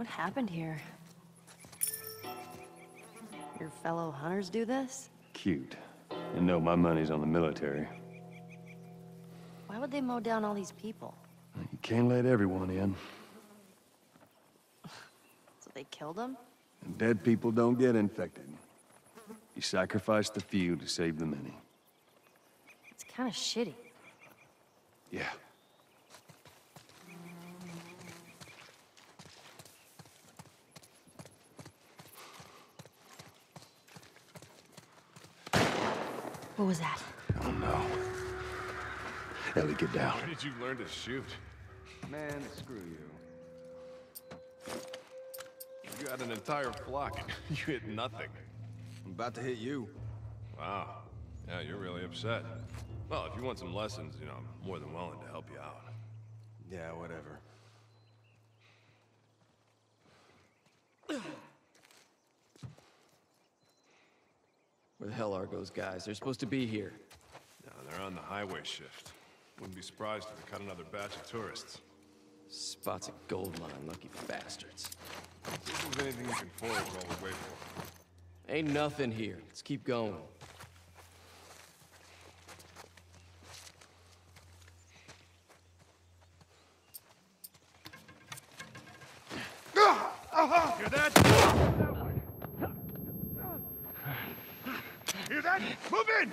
What happened here? Your fellow hunters do this? Cute. And no, my money's on the military. Why would they mow down all these people? You can't let everyone in. So they killed them? And dead people don't get infected. You sacrifice the few to save the many. It's kind of shitty. Yeah. What was that? Oh no. Ellie, get down. Where did you learn to shoot? Man, screw you. You had an entire flock. You hit nothing. I'm about to hit you. Wow. Yeah, you're really upset. Well, if you want some lessons, you know, I'm more than willing to help you out. Yeah, whatever. Where the hell are those guys? They're supposed to be here. No, they're on the highway shift. Wouldn't be surprised if they cut another batch of tourists. Spots a gold mine, lucky bastards. See if there's anything you can forward while we wait for. Ain't nothing here. Let's keep going. Hear that? hear that? Move in!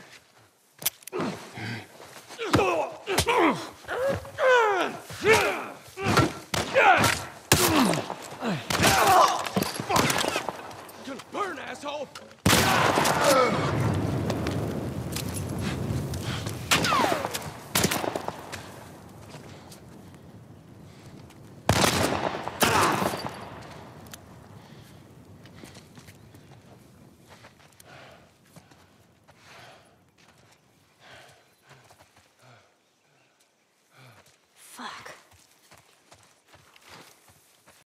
You're gonna burn, asshole!